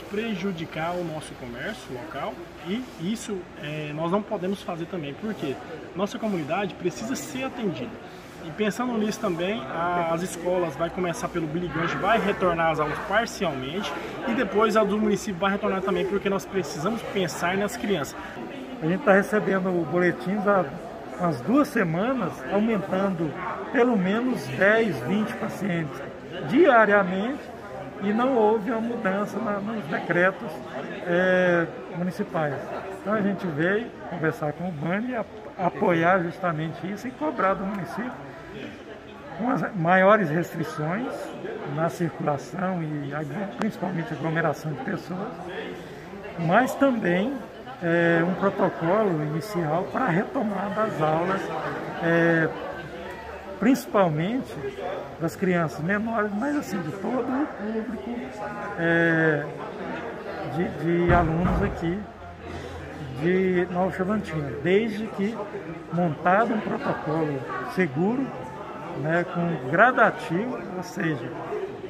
prejudicar o nosso comércio local e isso é, nós não podemos fazer também, porque nossa comunidade precisa ser atendida. E pensando nisso também, as escolas vai começar pelo Billy Gancho, vai retornar as aulas parcialmente e depois a do município vai retornar também, porque nós precisamos pensar nas crianças. A gente está recebendo boletins há umas duas semanas, aumentando pelo menos 10, 20 pacientes diariamente e não houve uma mudança na, nos decretos é, municipais. Então a gente veio conversar com o BAN e a, apoiar justamente isso e cobrar do município umas maiores restrições na circulação e principalmente aglomeração de pessoas, mas também é, um protocolo inicial para a retomada das aulas, é, principalmente das crianças menores, mas assim de todo o público é, de, de, alunos aqui de Nova Chavantina, desde que montado um protocolo seguro, né, com gradativo, ou seja,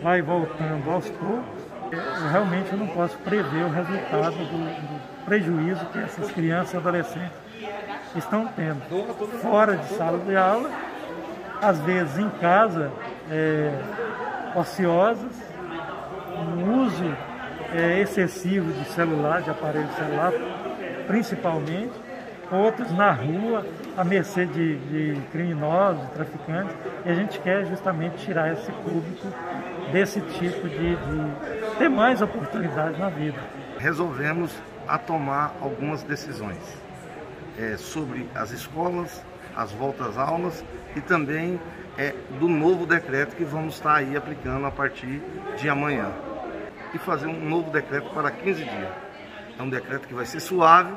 vai voltando aos poucos, eu realmente não posso prever o resultado do, do prejuízo que essas crianças e adolescentes estão tendo. Fora de sala de aula, às vezes em casa, é, ociosas, um uso é, excessivo de celular, de aparelho celular, principalmente, outros na rua, à mercê de, de criminosos, de traficantes, e a gente quer justamente tirar esse público desse tipo de, de ter mais oportunidades na vida. Resolvemos a tomar algumas decisões é, sobre as escolas, as voltas aulas e também é, do novo decreto que vamos estar aí aplicando a partir de amanhã. E fazer um novo decreto para 15 dias. É um decreto que vai ser suave,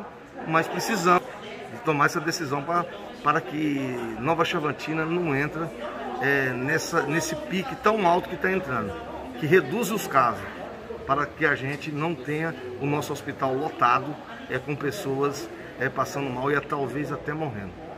mas precisamos de tomar essa decisão para, para que Nova Chavantina não entre é, nessa, nesse pique tão alto que está entrando, que reduz os casos, para que a gente não tenha o nosso hospital lotado é, com pessoas é, passando mal e talvez até morrendo.